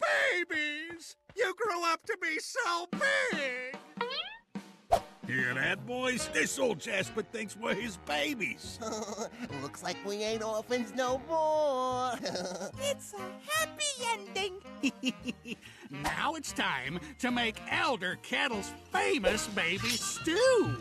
my babies! You grow up to be so big! Hear that, boys? This old Jasper thinks we're his babies. Looks like we ain't orphans no more. It's a happy ending. Now it's time to make Elder Kettle's famous baby stew.